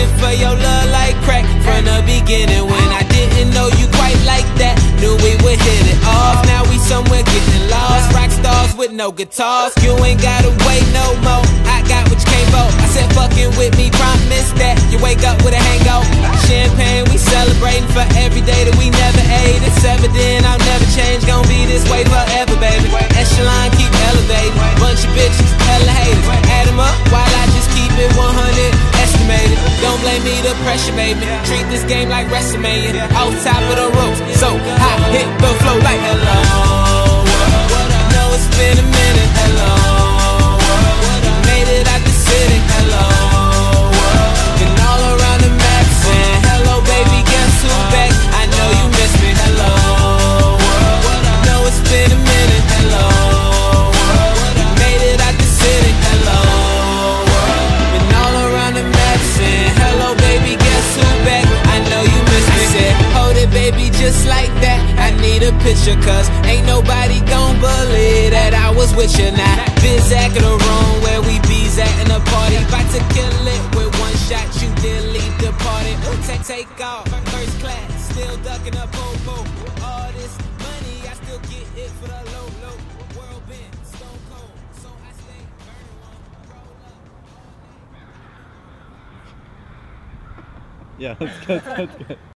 running for your love like crack from the beginning when I didn't know you quite like that. Knew we would hit it off. Now we somewhere getting lost. Rock stars with no guitars. You ain't gotta wait no more. I got what you came for. I said fucking with me, promise that you wake up with a hangover. Champagne, we celebrating for every day that we never ate. It's evident I'll never change. Gonna be this way forever, pressure, baby. Treat this game like WrestleMania. Off top of the ropes, so just like that. I need a picture, cause ain't nobody gon' believe that I was with you now. Bizak in the room where we bees at in the party. About to kill it with one shot, you did leave the party. Take, take off, first class, still ducking up popo. All this money, I still get it for the low, low. World been stone cold, so I stay burning one. Yeah, that's good. That's good.